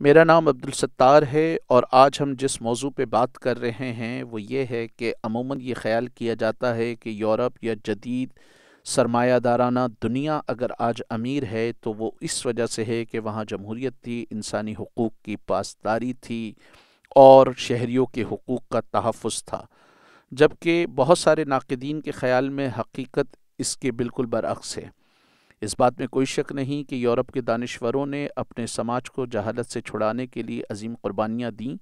मेरा नाम अब्दुल सत्तार है और आज हम जिस मौजू पे बात कर रहे हैं, वो ये है कि अमूमन ये ख्याल किया जाता है कि यूरोप या जदीद सरमायादाराना दुनिया अगर आज अमीर है तो वो इस वजह से है कि वहाँ जमहूरीत थी, इंसानी हकूक़ की पासदारी थी और शहरीों के हकूक़ का तहफ़ था। जबकि बहुत सारे नाकदीन के ख़्याल में हकीकत इसके बिल्कुल बरअक्स है। इस बात में कोई शक नहीं कि यूरोप के दानश्वरों ने अपने समाज को जहालत से छुड़ाने के लिए अजीम कुर्बानियाँ दीं,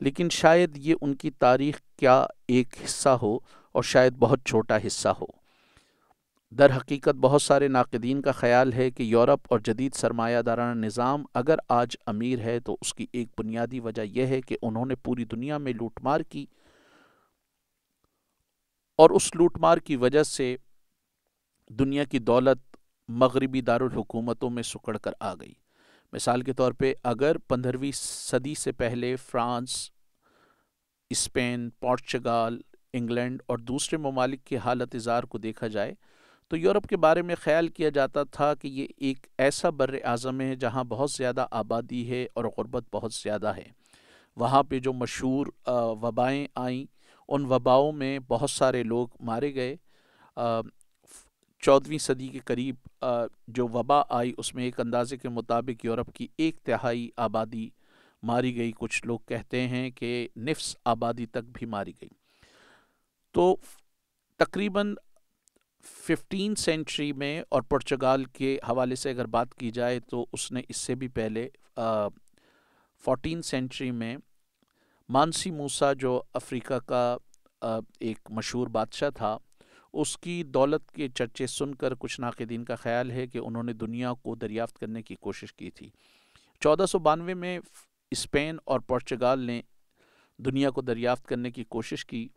लेकिन शायद ये उनकी तारीख़ क्या एक हिस्सा हो और शायद बहुत छोटा हिस्सा हो। दर हकीकत बहुत सारे नाकदीन का ख्याल है कि यूरोप और जदीद सरमायादाराना निज़ाम अगर आज अमीर है तो उसकी एक बुनियादी वजह यह है कि उन्होंने पूरी दुनिया में लूटमार की और उस लूटमार की वजह से दुनिया की दौलत मगरबी दारकूमतों में सुकड़ कर आ गई। मिसाल के तौर पे, अगर पंद्रहवीं सदी से पहले फ्रांस, स्पेन, पोर्चुगाल, इंग्लैंड और दूसरे ममालिक की हालत इज़ार को देखा जाए तो यूरोप के बारे में ख्याल किया जाता था कि ये एक ऐसा बर अज़म है जहाँ बहुत ज़्यादा आबादी है और ग़ुरबत बहुत ज़्यादा है। वहाँ पे जो मशहूर वबाएँ आईं, उन वबाओं में बहुत सारे लोग मारे गए। चौदहवीं सदी के करीब जो वबा आई उसमें एक अंदाजे के मुताबिक यूरोप की एक तिहाई आबादी मारी गई। कुछ लोग कहते हैं कि निफ्स आबादी तक भी मारी गई। तो तकरीबन फिफ्टीन सेंचुरी में और पुर्तगाल के हवाले से अगर बात की जाए तो उसने इससे भी पहले फोर्टीन सेंचुरी में मानसी मूसा जो अफ्रीका का आ, एक मशहूर बादशाह था उसकी दौलत के चर्चे सुनकर कुछ नाकदीन का ख्याल है कि उन्होंने दुनिया को दरियाफ्त करने की कोशिश की थी। चौदह सौ बानवे में स्पेन और पुर्तगाल ने दुनिया को दरियाफ्त करने की कोशिश की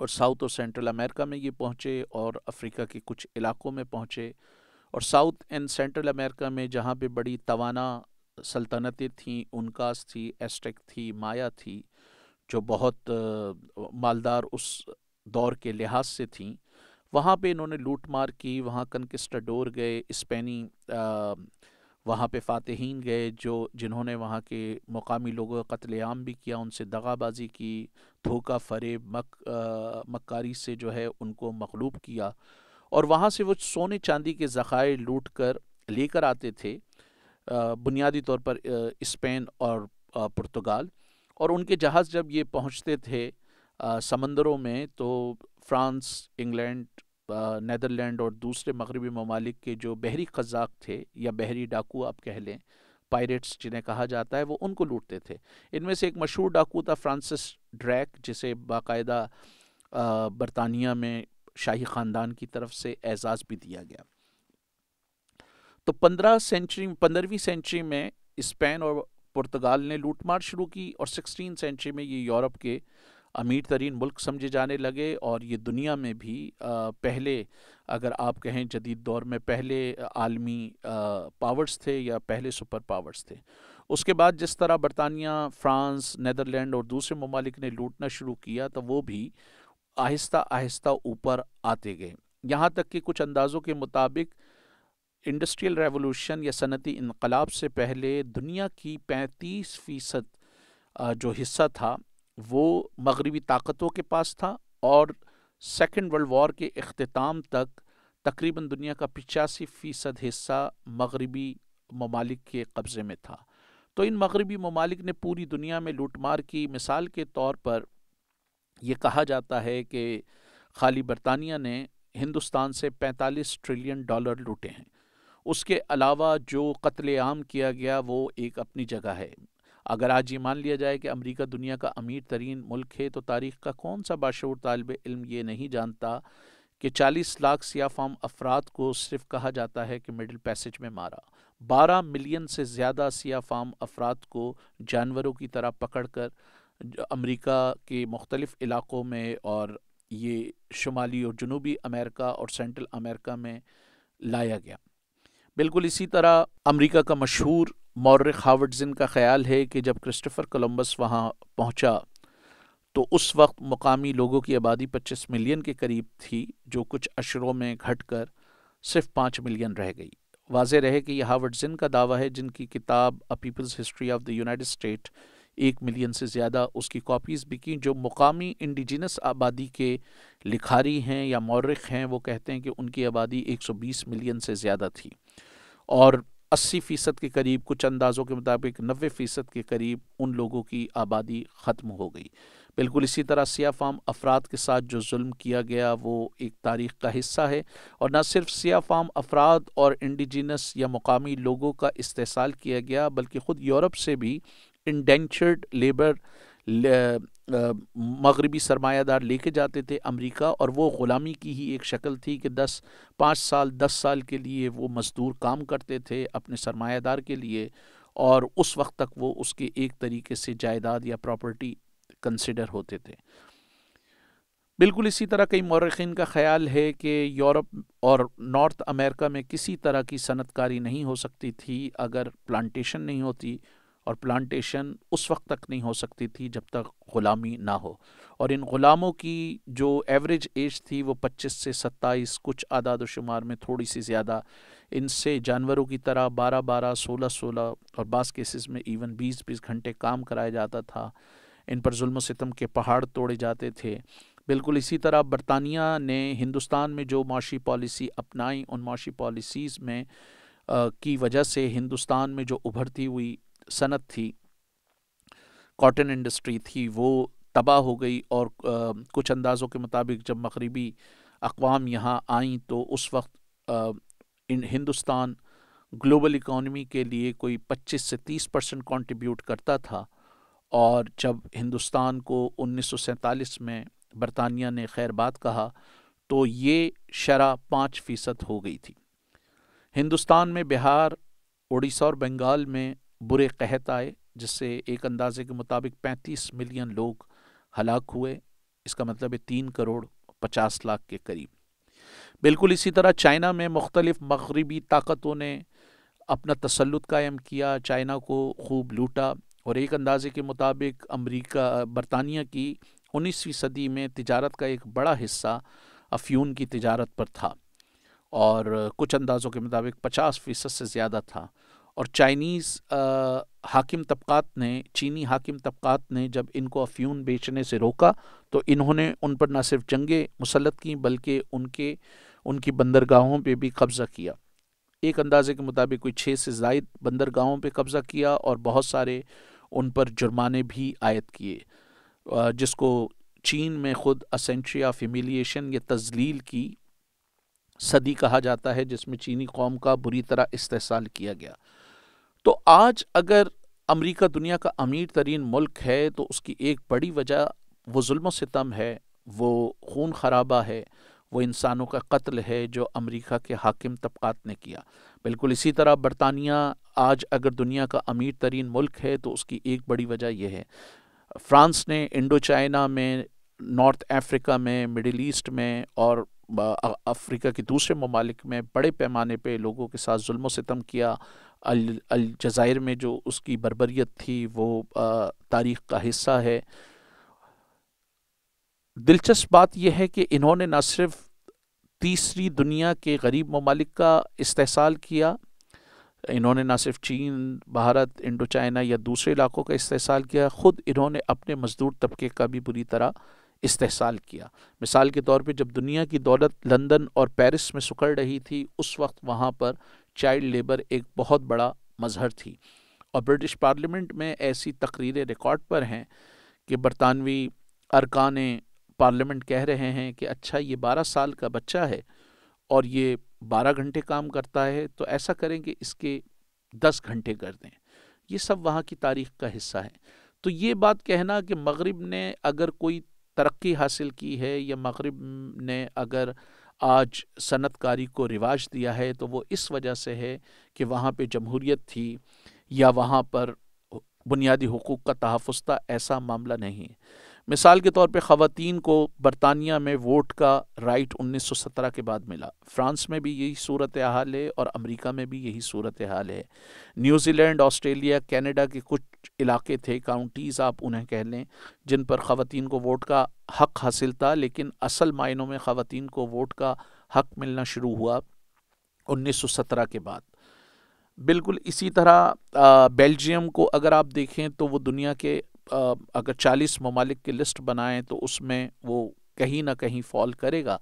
और साउथ और सेंट्रल अमेरिका में ये पहुँचे और अफ्रीका के कुछ इलाकों में पहुँचे और साउथ एंड सेंट्रल अमेरिका में जहाँ पे बड़ी तवाना सल्तनतें थीं, उनकास थी, एस्टेक थी, माया थी, जो बहुत मालदार उस दौर के लिहाज से थीं। वहाँ पे इन्होंने लूट मार की वहाँ कनकिस्टाडोर गए स्पेनी वहाँ पे फ़ातहीन गए जो जिन्होंने वहाँ के मकामी लोगों का कत्लेआम भी किया उनसे दगाबाजी की धोखा फरेब मक आ, मक्कारी से जो है उनको मखलूब किया। और वहाँ से वो सोने चांदी के ज़ख़ायर लूट कर लेकर आते थे बुनियादी तौर पर स्पेन और पुर्तगाल। और उनके जहाज़ जब ये पहुँचते थे समंदरों में तो फ्रांस इंग्लैंड नदरलैंड और दूसरे मगरबी ममालिक के जो बहरी कज़ाक थे या बहरी डाकू आप कह लें, पायरेट्स जिन्हें कहा जाता है, वो उनको लूटते थे। इनमें से एक मशहूर डाकू था फ्रांसिस ड्रैक, जिसे बाकायदा बरतानिया में शाही ख़ानदान की तरफ़ से एजाज़ भी दिया गया। तो पंद्रह सेंचुरी, पंद्रहवीं सेंचुरी में स्पेन और पुर्तगाल ने लूटमार शुरू की और सिक्सटीन सेंचुरी में ये यूरोप के अमीर तरीन मुल्क समझे जाने लगे और ये दुनिया में भी पहले, अगर आप कहें जदीद दौर में पहले आलमी पावर्स थे या पहले सुपर पावर्स थे। उसके बाद जिस तरह बरतानिया, फ्रांस, नदरलैंड और दूसरे ममालिक ने लूटना शुरू किया तो वो भी आहिस्ता आहिस्ता ऊपर आते गए। यहाँ तक कि कुछ अंदाज़ों के मुताबिक इंडस्ट्रियल रेवोल्यूशन या सनती इनकलाब से पहले दुनिया की पैंतीस फ़ीसद जो हिस्सा था वो मगरबी ताकतों के पास था और सेकेंड वर्ल्ड वॉर के अख्ताम तक तकरीबन दुनिया का पिचासी फ़ीसद हिस्सा मगरबी ममालिक के कब्ज़े में था। तो इन मगरबी ममालिक ने पूरी दुनिया में लूटमार की। मिसाल के तौर पर यह कहा जाता है कि खाली बरतानिया ने हिंदुस्तान से 45 ट्रिलियन डॉलर लूटे हैं। उसके अलावा जो कत्ल आम किया गया वो एक अपनी जगह है। अगर आज ये मान लिया जाए कि अमेरिका दुनिया का अमीर तरीन मुल्क है तो तारीख़ का कौन सा बाशूर तालब इल्म ये नहीं जानता कि 40 लाख सियाफाम अफराद को सिर्फ़ कहा जाता है कि मिडिल पैसेज में मारा। 12 मिलियन से ज़्यादा सियाफाम अफराद को जानवरों की तरह पकड़ कर अमरीका के मुख्तलिफ़ इलाक़ों में और ये शुमाली और जनूबी अमेरिका और सेंट्रल अमेरिका में लाया गया। बिल्कुल इसी तरह अमेरिका का मशहूर मौर्रिक हावर्डजिन का ख्याल है कि जब क्रिस्टोफर कोलंबस वहाँ पहुँचा तो उस वक्त मुकामी लोगों की आबादी 25 मिलियन के करीब थी, जो कुछ अशरों में घट कर सिर्फ़ पाँच मिलियन रह गई। वाज रहे कि यह हावर्ड जिन का दावा है, जिनकी किताब a people's history of the United State एक मिलियन से ज़्यादा उसकी कॉपीज़ बिकी जो मुकामी इंडिजिनस आबादी के लिखारी हैं या मौरख हैं, वो कहते हैं कि उनकी आबादी 120 मिलियन से ज़्यादा थी। और 80 फ़ीसद के करीब, कुछ अंदाज़ों के मुताबिक 90 फ़ीसद के करीब उन लोगों की आबादी ख़त्म हो गई। बिल्कुल इसी तरह सियाफाम अफराद के साथ जो जुल्म किया गया, वो एक तारीख़ का हिस्सा है। और न सिर्फ़ सियाफाम अफराद और इंडिजिनस या मकामी लोगों का इस्तेसाल किया गया, बल्कि ख़ुद यूरोप से भी इंडेंचर्ड लेबर मगरबी सरमायादार लेके जाते थे अमेरिका और वो ग़ुलामी की ही एक शक्ल थी कि दस, पाँच साल, दस साल के लिए वो मज़दूर काम करते थे अपने सरमायादार के लिए और उस वक्त तक वो उसके एक तरीके से जायदाद या प्रॉपर्टी कंसिडर होते थे। बिल्कुल इसी तरह कई मौरखीन का ख्याल है कि यूरोप और नॉर्थ अमेरिका में किसी तरह की सनतकारी नहीं हो सकती थी, अगर प्लांटेशन नहीं होती और प्लांटेशन उस वक्त तक नहीं हो सकती थी जब तक ग़ुलामी ना हो। और इन ग़ुलामों की जो एवरेज एज थी वो 25 से 27 कुछ आदाद शुमार में थोड़ी सी ज़्यादा, इनसे जानवरों की तरह 12 12 16 16 और बास केसेस में इवन 20 20 घंटे काम कराया जाता था। इन पर जुल्म सितम के पहाड़ तोड़े जाते थे। बिल्कुल इसी तरह बरतानिया ने हिंदुस्तान में जो माशी पॉलिसी अपनाई, उन माशी पॉलिसीज़ में की वजह से हिंदुस्तान में जो उभरती हुई सनत थी कॉटन इंडस्ट्री थी वो तबाह हो गई और आ, कुछ अंदाज़ों के मुताबिक जब मगरबी अकवाम यहाँ आई तो उस वक्त इन हिंदुस्तान ग्लोबल इकॉनमी के लिए कोई 25 से 30 परसेंट कॉन्ट्रीब्यूट करता था और जब हिंदुस्तान को 1947 में बरतानिया ने खैर बात कहा तो ये शरा पाँच फ़ीसद हो गई थी। हिंदुस्तान में बिहार उड़ीसा और बंगाल में बुरे कहत आए, जिससे एक अंदाजे के मुताबिक 35 मिलियन लोग हलाक हुए। इसका मतलब है तीन करोड़ पचास लाख के करीब। बिल्कुल इसी तरह चाइना में मुख्तलिफ़ मगरबी ताकतों ने अपना तसलुत कायम किया। चाइना को खूब लूटा और एक अंदाजे के मुताबिक अमरीका, बरतानिया की उन्नीसवीं सदी में तिजारत का एक बड़ा हिस्सा अफ्यून की तिजारत पर था और कुछ अंदाज़ों के मुताबिक पचास फ़ीसद से ज़्यादा था। और चाइनीज़ हाकिम तबक़ात ने, चीनी हाकिम तबक़ात ने जब इनको अफ्यून बेचने से रोका तो इन्होंने उन पर न सिर्फ़ जंगें मुसलत की, बल्कि उनके, उनकी बंदरगाहों पे भी कब्ज़ा किया। एक अंदाजे के मुताबिक कोई छः से जायद बंदरगाहों पे कब्ज़ा किया और बहुत सारे उन पर जुर्माने भी आयद किए जिसको चीन में ख़ुद असेंट्री ऑफ़ ह्यूमिलिएशन या तजलील की सदी कहा जाता है, जिसमें चीनी कौम का बुरी तरह इस्तेसाल किया गया। तो आज अगर अमेरिका दुनिया का अमीर तरीन मुल्क है तो उसकी एक बड़ी वजह, वो जुल्म सितम है, वो खून खराबा है, वो इंसानों का कत्ल है, जो अमेरिका के हाकिम तबक़ात ने किया। बिल्कुल इसी तरह बरतानिया, आज अगर दुनिया का अमीर तरीन मुल्क है तो उसकी एक बड़ी वजह यह है। फ्रांस ने इंडो चाइना में, नॉर्थ अफ्रीका में, मिडिल ईस्ट में और अफ्रीका के दूसरे ममालिक में बड़े पैमाने पे लोगों के साथ जुल्म सितम किया। अल अलजायर में जो उसकी बरबरीत थी, वो तारीख़ का हिस्सा है। दिलचस्प बात यह है कि इन्होंने न सिर्फ़ तीसरी दुनिया के गरीब ममालिक का इस्तेसाल किया, इन्होंने ना सिर्फ़ चीन, भारत इंडो चाइना या दूसरे इलाकों का इस्तेसाल किया, ख़ुद इन्होंने अपने मज़दूर तबके का भी बुरी तरह इस्तेसाल किया। मिसाल के तौर पे जब दुनिया की दौलत लंदन और पेरिस में सुकड़ रही थी, उस वक्त वहाँ पर चाइल्ड लेबर एक बहुत बड़ा मजहर थी। और ब्रिटिश पार्लियामेंट में ऐसी तकरीरें रिकॉर्ड पर हैं कि बरतानवी अरकान पार्लियामेंट कह रहे हैं कि अच्छा ये बारह साल का बच्चा है और ये बारह घंटे काम करता है तो ऐसा करें कि इसके दस घंटे कर दें। ये सब वहाँ की तारीख का हिस्सा है। तो ये बात कहना कि मगरब ने अगर कोई तरक्की हासिल की है या मगरब ने अगर आज सनतकारी को रिवाज दिया है तो वो इस वजह से है कि वहाँ पे जमहूरीत थी या वहाँ पर बुनियादी हकूक़ का तहफ़ था ऐसा मामला नहीं मिसाल के तौर पे ख़वातीन को बरतानिया में वोट का राइट 1917 के बाद मिला। फ्रांस में भी यही सूरत हाल है और अमेरिका में भी यही सूरत हाल है। न्यूजीलैंड, ऑस्ट्रेलिया, कनाडा के कुछ इलाके थे काउंटीज़ आप उन्हें कह लें, जिन पर ख़वातीन को वोट का हक़ हासिल था, लेकिन असल मायनों में ख़वातीन को वोट का हक़ मिलना शुरू हुआ 1917 के बाद। बिल्कुल इसी तरह बेल्जियम को अगर आप देखें तो वो दुनिया के अगर 40 ममालिक की लिस्ट बनाएँ तो उसमें वो कहीं ना कहीं फॉल करेगा।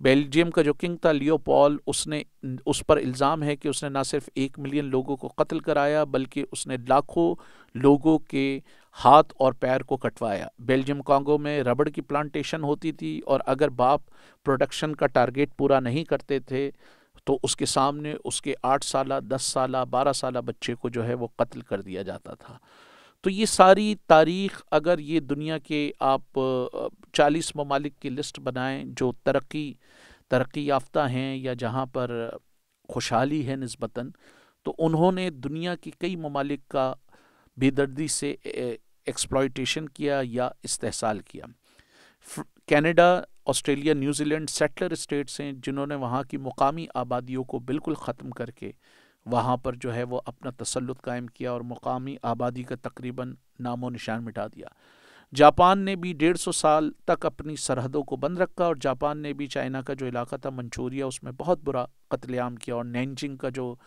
बेल्जियम का जो किंग था लियो पॉल उसने उस पर इल्ज़ाम है कि उसने ना सिर्फ़ एक मिलियन लोगों को कत्ल कराया, बल्कि उसने लाखों लोगों के हाथ और पैर को कटवाया। बेल्जियम कांगो में रबड़ की प्लांटेशन होती थी और अगर बाप प्रोडक्शन का टारगेट पूरा नहीं करते थे तो उसके सामने उसके आठ साल, दस साल, बारह साल बच्चे को जो है वो कत्ल कर दिया जाता था। तो ये सारी तारीख़ अगर ये दुनिया के आप चालीस ममालिक की लिस्ट बनाएँ, जो तरक्की तरक्की याफ्ता हैं या जहाँ पर खुशहाली है नस्बता तो उन्होंने दुनिया की कई ममालिक का बेदर्दी से एक्सप्लाइटेशन किया या इस्तेसाल किया। Canada, Australia, New Zealand, settler states हैं जिन्होंने वहाँ की मुकामी आबादियों को बिल्कुल ख़त्म करके वहाँ पर जो है वो अपना तसलुत कायम किया और मुकामी आबादी का तकरीबन नामो निशान मिटा दिया। जापान ने भी डेढ़ सौ साल तक अपनी सरहदों को बंद रखा और जापान ने भी चाइना का जो इलाका था, मंचूरिया, उसमें बहुत बुरा कत्लेआम किया और नैनजिंग का जो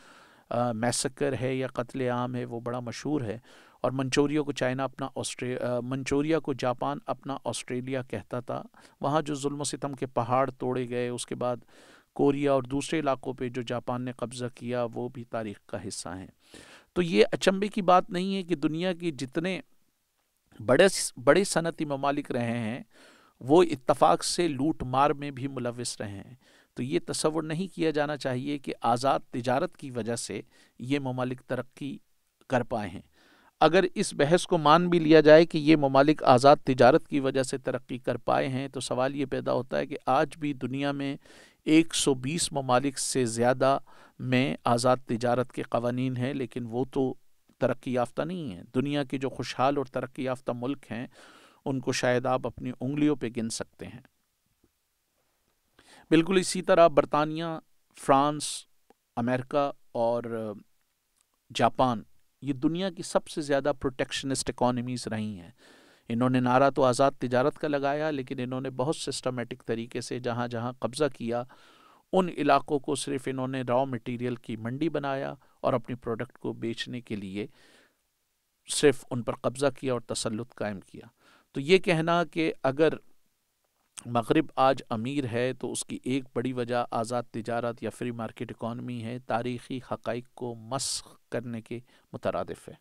मैसकर है या कत्लेआम है, वो बड़ा मशहूर है और मंचोरिया को चाइना अपना ऑस्ट्रे मंचोरिया को जापान अपना ऑस्ट्रेलिया कहता था। वहाँ जो जुल्म सितम के पहाड़ तोड़े गए, उसके बाद कोरिया और दूसरे इलाकों पे जो जापान ने कब्ज़ा किया, वो भी तारीख़ का हिस्सा हैं। तो ये अचंभे की बात नहीं है कि दुनिया की जितने बड़े बड़े सनती ममालिक रहे हैं, वो इत्तफाक से लूट मार में भी मुलविस रहे हैं। तो ये तस्वुर नहीं किया जाना चाहिए कि आज़ाद तजारत की वजह से ये ममालिक तरक्की कर पाए हैं। अगर इस बहस को मान भी लिया जाए कि ये ममालिक आज़ाद तजारत की वजह से तरक्की कर पाए हैं तो सवाल ये पैदा होता है कि आज भी दुनिया में 120 ममालिक से ज़्यादा में आज़ाद तजारत के कवानीन हैं, लेकिन वो तो तरक्की याफ्ता नहीं है। दुनिया के जो खुशहाल और तरक्की याफ्ता मुल्क हैं, उनको शायद आप अपनी उंगलियों पर गिन सकते हैं। बिल्कुल इसी तरह बरतानिया, फ्रांस, अमेरिका और जापान ये दुनिया की सबसे ज़्यादा प्रोटेक्शनिस्ट इकॉनमीज़ रही हैं। इन्होंने नारा तो आज़ाद तजारत का लगाया, लेकिन इन्होंने बहुत सिस्टमेटिक तरीके से जहाँ जहाँ कब्ज़ा किया, उन इलाकों को सिर्फ़ इन्होंने रॉ मटेरियल की मंडी बनाया और अपनी प्रोडक्ट को बेचने के लिए सिर्फ़ उन पर कब्ज़ा किया और तसलुत कायम किया। तो ये कहना कि अगर मगरब आज अमीर है तो उसकी एक बड़ी वजह आज़ाद तजारत या फ्री मार्केट इकॉनमी है, तारीख़ी हक़ को मस्क करने के मुतरदफ़ है।